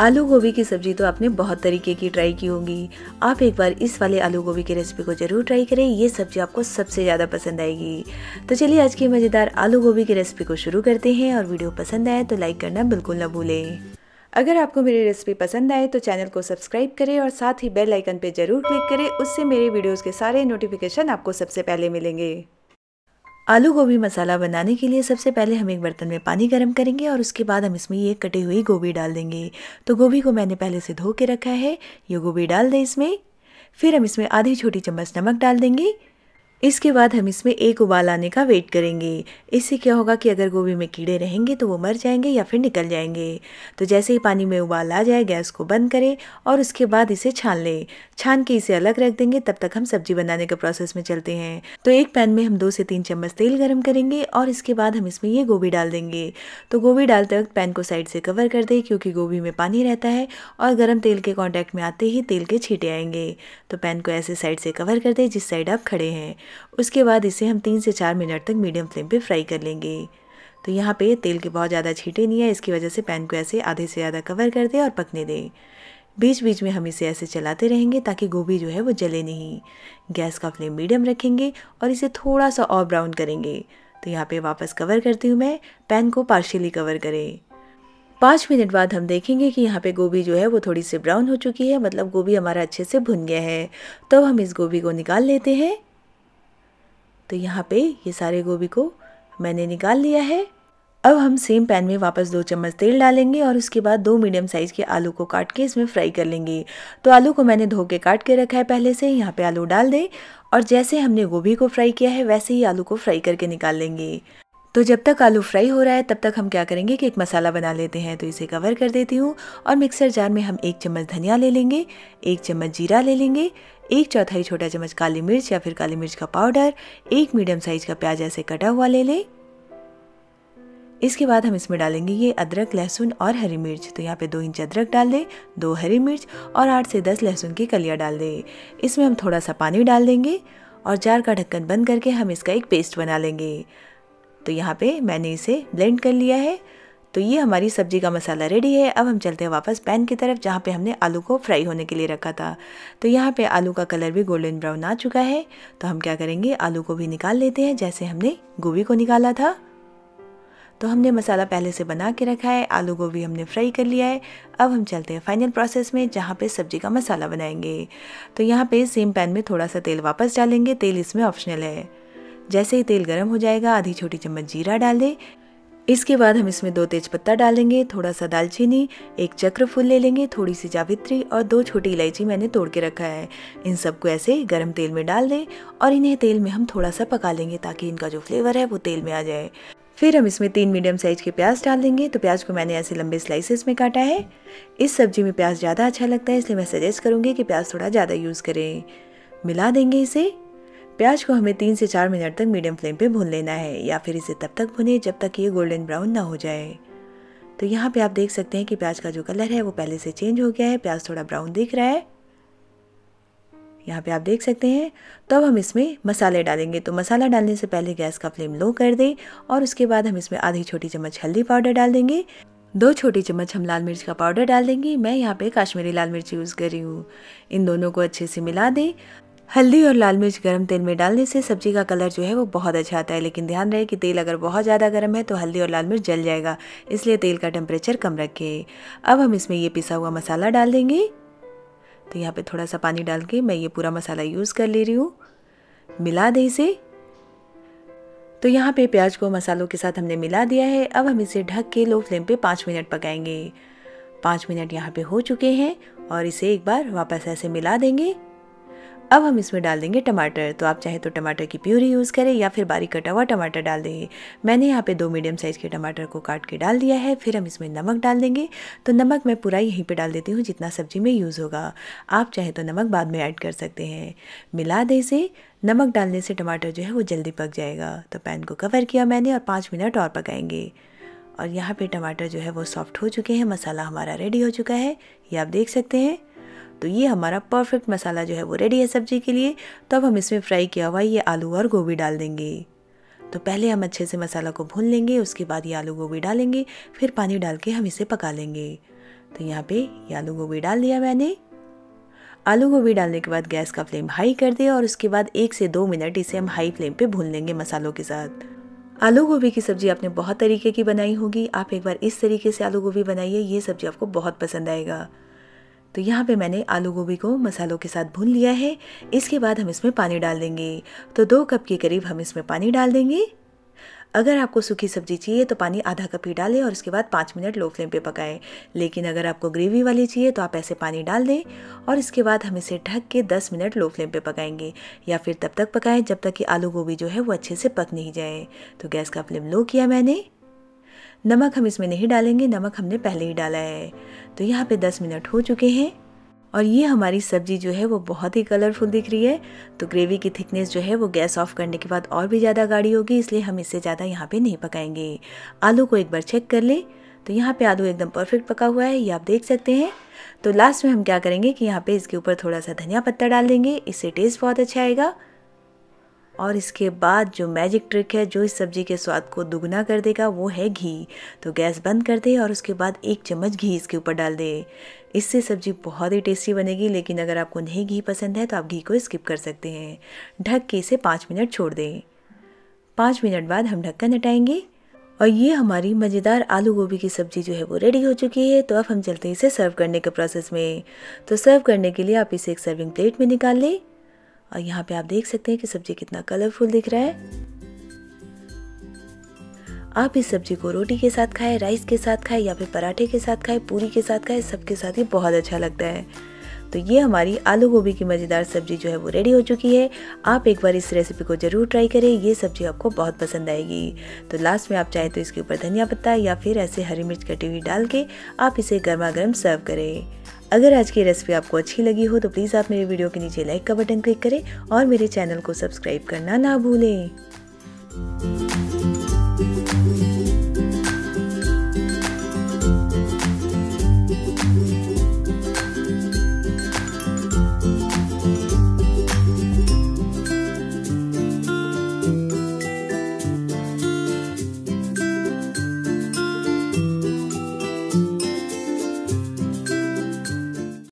आलू गोभी की सब्ज़ी तो आपने बहुत तरीके की ट्राई की होगी। आप एक बार इस वाले आलू गोभी की रेसिपी को ज़रूर ट्राई करें, ये सब्ज़ी आपको सबसे ज़्यादा पसंद आएगी। तो चलिए आज की मज़ेदार आलू गोभी की रेसिपी को शुरू करते हैं और वीडियो पसंद आए तो लाइक करना बिल्कुल ना भूलें। अगर आपको मेरी रेसिपी पसंद आए तो चैनल को सब्सक्राइब करें और साथ ही बेल आइकन पर ज़रूर क्लिक करें, उससे मेरे वीडियोज़ के सारे नोटिफिकेशन आपको सबसे पहले मिलेंगे। आलू गोभी मसाला बनाने के लिए सबसे पहले हम एक बर्तन में पानी गर्म करेंगे और उसके बाद हम इसमें ये कटी हुई गोभी डाल देंगे। तो गोभी को मैंने पहले से धो के रखा है। ये गोभी डाल दें इसमें। फिर हम इसमें आधी छोटी चम्मच नमक डाल देंगे। इसके बाद हम इसमें एक उबाल आने का वेट करेंगे। इससे क्या होगा कि अगर गोभी में कीड़े रहेंगे तो वो मर जाएँगे या फिर निकल जाएँगे। तो जैसे ही पानी में उबाल आ जाए, गैस को बंद करें और उसके बाद इसे छान लें। छान के इसे अलग रख देंगे, तब तक हम सब्ज़ी बनाने के प्रोसेस में चलते हैं। तो एक पैन में हम दो से तीन चम्मच तेल गर्म करेंगे और इसके बाद हम इसमें ये गोभी डाल देंगे। तो गोभी डालते वक्त पैन को साइड से कवर कर दें, क्योंकि गोभी में पानी रहता है और गर्म तेल के कॉन्टैक्ट में आते ही तेल के छीटे आएँगे। तो पैन को ऐसे साइड से कवर कर दें, जिस साइड आप खड़े हैं। उसके बाद इसे हम तीन से चार मिनट तक मीडियम फ्लेम पे फ्राई कर लेंगे। तो यहाँ पे तेल के बहुत ज़्यादा छीटे नहीं है, इसकी वजह से पैन को ऐसे आधे से ज़्यादा कवर कर दें और पकने दें। बीच बीच में हम इसे ऐसे चलाते रहेंगे ताकि गोभी जो है वो जले नहीं। गैस का फ्लेम मीडियम रखेंगे और इसे थोड़ा सा और ब्राउन करेंगे। तो यहाँ पे वापस कवर करती हूँ मैं पैन को पार्शियली कवर करें। पाँच मिनट बाद हम देखेंगे कि यहाँ पे गोभी जो है वो थोड़ी सी ब्राउन हो चुकी है मतलब गोभी हमारा अच्छे से भुन गया है। तो हम इस गोभी को निकाल लेते हैं। तो यहाँ पे ये सारे गोभी को मैंने निकाल लिया है। अब हम सेम पैन में वापस दो चम्मच तेल डालेंगे और उसके बाद दो मीडियम साइज़ के आलू को काट के इसमें फ्राई कर लेंगे। तो आलू को मैंने धो के काट के रखा है पहले से। यहाँ पे आलू डाल दें और जैसे हमने गोभी को फ्राई किया है, वैसे ही आलू को फ्राई करके निकाल लेंगे। तो जब तक आलू फ्राई हो रहा है, तब तक हम क्या करेंगे कि एक मसाला बना लेते हैं। तो इसे कवर कर देती हूँ और मिक्सर जार में हम एक चम्मच धनिया ले लेंगे, एक चम्मच जीरा ले लेंगे एक चौथाई छोटा चम्मच काली मिर्च या फिर काली मिर्च का पाउडर, एक मीडियम साइज़ का प्याज ऐसे कटा हुआ ले लें। इसके बाद हम इसमें डालेंगे ये अदरक, लहसुन और हरी मिर्च। तो यहाँ पे दो इंच अदरक डाल दें, दो हरी मिर्च और आठ से दस लहसुन की कलियाँ डाल दें। इसमें हम थोड़ा सा पानी डाल देंगे और जार का ढक्कन बंद करके हम इसका एक पेस्ट बना लेंगे। तो यहाँ पे मैंने इसे ब्लेंड कर लिया है। तो ये हमारी सब्ज़ी का मसाला रेडी है। अब हम चलते हैं वापस पैन की तरफ़, जहाँ पे हमने आलू को फ्राई होने के लिए रखा था। तो यहाँ पे आलू का कलर भी गोल्डन ब्राउन आ चुका है। तो हम क्या करेंगे, आलू को भी निकाल लेते हैं, जैसे हमने गोभी को निकाला था। तो हमने मसाला पहले से बना के रखा है, आलू गोभी हमने फ्राई कर लिया है। अब हम चलते हैं फाइनल प्रोसेस में, जहाँ पे सब्ज़ी का मसाला बनाएँगे। तो यहाँ पे सेम पैन में थोड़ा सा तेल वापस डालेंगे, तेल इसमें ऑप्शनल है। जैसे ही तेल गर्म हो जाएगा, आधी छोटी चम्मच जीरा डाल दें इसके बाद हम इसमें दो तेज पत्ता डालेंगे थोड़ा सा दालचीनी, एक चक्र फूल ले लेंगे थोड़ी सी जावित्री और दो छोटी इलायची मैंने तोड़ के रखा है। इन सबको ऐसे गर्म तेल में डाल दें और इन्हें तेल में हम थोड़ा सा पका लेंगे ताकि इनका जो फ्लेवर है वो तेल में आ जाए। फिर हम इसमें तीन मीडियम साइज़ के प्याज डाल देंगे तो प्याज को मैंने ऐसे लंबे स्लाइसेस में काटा है। इस सब्ज़ी में प्याज ज़्यादा अच्छा लगता है, इसलिए मैं सजेस्ट करूँगी कि प्याज थोड़ा ज़्यादा यूज़ करें। मिला देंगे इसे। प्याज को हमें तीन से चार मिनट तक मीडियम फ्लेम पे भून लेना है या फिर इसे तब तक भुने जब तक ये गोल्डन ब्राउन ना हो जाए। तो यहाँ पे आप देख सकते हैं कि प्याज का जो कलर है वो पहले से चेंज हो गया है, प्याज थोड़ा ब्राउन दिख रहा है। यहाँ पे आप देख सकते हैं तो अब हम इसमें मसाले डालेंगे। तो मसाला डालने से पहले गैस का फ्लेम लो कर दें और उसके बाद हम इसमें आधी छोटी चम्मच हल्दी पाउडर डाल देंगे। दो छोटी चम्मच हम लाल मिर्च का पाउडर डाल देंगे। मैं यहाँ पे काश्मीरी लाल मिर्च यूज़ कर रही हूँ। इन दोनों को अच्छे से मिला दें। हल्दी और लाल मिर्च गर्म तेल में डालने से सब्ज़ी का कलर जो है वो बहुत अच्छा आता है, लेकिन ध्यान रहे कि तेल अगर बहुत ज़्यादा गर्म है तो हल्दी और लाल मिर्च जल जाएगा, इसलिए तेल का टेम्परेचर कम रखें। अब हम इसमें ये पिसा हुआ मसाला डाल देंगे। तो यहाँ पे थोड़ा सा पानी डाल के मैं ये पूरा मसाला यूज़ कर ले रही हूँ। मिला दें इसे। तो यहाँ पे प्याज को मसालों के साथ हमने मिला दिया है। अब हम इसे ढक के लो फ्लेम पे पाँच मिनट पकाएँगे। पाँच मिनट यहाँ पे हो चुके हैं और इसे एक बार वापस ऐसे मिला देंगे। अब हम इसमें डाल देंगे टमाटर। तो आप चाहे तो टमाटर की प्यूरी यूज़ करें या फिर बारीक कटा हुआ टमाटर डाल देंगे मैंने यहाँ पे दो मीडियम साइज़ के टमाटर को काट के डाल दिया है। फिर हम इसमें नमक डाल देंगे। तो नमक मैं पूरा यहीं पे डाल देती हूँ जितना सब्ज़ी में यूज़ होगा। आप चाहे तो नमक बाद में ऐड कर सकते हैं। मिला दें इसे। नमक डालने से टमाटर जो है वो जल्दी पक जाएगा। तो पैन को कवर किया मैंने और पाँच मिनट और पकाएँगे। और यहाँ पे टमाटर जो है वो सॉफ्ट हो चुके हैं। मसाला हमारा रेडी हो चुका है। ये आप देख सकते हैं। तो ये हमारा परफेक्ट मसाला जो है वो रेडी है सब्ज़ी के लिए। तो अब हम इसमें फ्राई किया हुआ ये आलू और गोभी डाल देंगे। तो पहले हम अच्छे से मसाला को भून लेंगे, उसके बाद ये आलू गोभी डालेंगे, फिर पानी डाल के हम इसे पका लेंगे। तो यहाँ पे ये आलू गोभी डाल दिया मैंने। आलू गोभी डालने के बाद गैस का फ्लेम हाई कर दिया और उसके बाद एक से दो मिनट इसे हम हाई फ्लेम पे भून लेंगे मसालों के साथ। आलू गोभी की सब्ज़ी आपने बहुत तरीके की बनाई होगी। आप एक बार इस तरीके से आलू गोभी बनाइए, ये सब्ज़ी आपको बहुत पसंद आएगा। तो यहाँ पे मैंने आलू गोभी को मसालों के साथ भून लिया है। इसके बाद हम इसमें पानी डाल देंगे। तो दो कप के करीब हम इसमें पानी डाल देंगे। अगर आपको सूखी सब्ज़ी चाहिए तो पानी आधा कप ही डालें और उसके बाद पाँच मिनट लो फ्लेम पे पकाएँ। लेकिन अगर आपको ग्रेवी वाली चाहिए तो आप ऐसे पानी डाल दें और इसके बाद हम इसे ढक के 10 मिनट लो फ्लेम पे पकाएँगे। या फिर तब तक पकाएँ जब तक कि आलू गोभी जो है वो अच्छे से पक नहीं जाए। तो गैस का फ्लेम लो किया मैंने। नमक हम इसमें नहीं डालेंगे, नमक हमने पहले ही डाला है। तो यहाँ पे 10 मिनट हो चुके हैं और ये हमारी सब्ज़ी जो है वो बहुत ही कलरफुल दिख रही है। तो ग्रेवी की थिकनेस जो है वो गैस ऑफ़ करने के बाद और भी ज़्यादा गाढ़ी होगी, इसलिए हम इससे ज़्यादा यहाँ पे नहीं पकाएँगे। आलू को एक बार चेक कर लें। तो यहाँ पे आलू एकदम परफेक्ट पका हुआ है, ये आप देख सकते हैं। तो लास्ट में हम क्या करेंगे कि यहाँ पे इसके ऊपर थोड़ा सा धनिया पत्ता डाल देंगे, इससे टेस्ट बहुत अच्छा आएगा। और इसके बाद जो मैजिक ट्रिक है, जो इस सब्ज़ी के स्वाद को दुगना कर देगा, वो है घी। तो गैस बंद कर दे और उसके बाद एक चम्मच घी इसके ऊपर डाल दे। इससे सब्ज़ी बहुत ही टेस्टी बनेगी, लेकिन अगर आपको नहीं घी पसंद है तो आप घी को स्किप कर सकते हैं। ढक के इसे पाँच मिनट छोड़ दें। पाँच मिनट बाद हम ढक्कन हटाएँगे और ये हमारी मज़ेदार आलू गोभी की सब्ज़ी जो है, वो रेडी हो चुकी है। तो अब हम चलते हैं इसे सर्व करने के प्रोसेस में। तो सर्व करने के लिए आप इसे एक सर्विंग प्लेट में निकाल लें। और यहाँ पे आप देख सकते हैं कि सब्ज़ी कितना कलरफुल दिख रहा है। आप इस सब्ज़ी को रोटी के साथ खाएँ राइस के साथ खाएँ या फिर पराठे के साथ खाएँ, पूरी के साथ खाएँ, सबके साथ ये बहुत अच्छा लगता है। तो ये हमारी आलू गोभी की मज़ेदार सब्ज़ी जो है वो रेडी हो चुकी है। आप एक बार इस रेसिपी को ज़रूर ट्राई करें, ये सब्ज़ी आपको बहुत पसंद आएगी। तो लास्ट में आप चाहे तो इसके ऊपर धनिया पत्ता या फिर ऐसे हरी मिर्च कटी हुई डाल के आप इसे गर्मा गर्म सर्व करें। अगर आज की रेसिपी आपको अच्छी लगी हो तो प्लीज़ आप मेरे वीडियो के नीचे लाइक का बटन क्लिक करें और मेरे चैनल को सब्सक्राइब करना ना भूलें।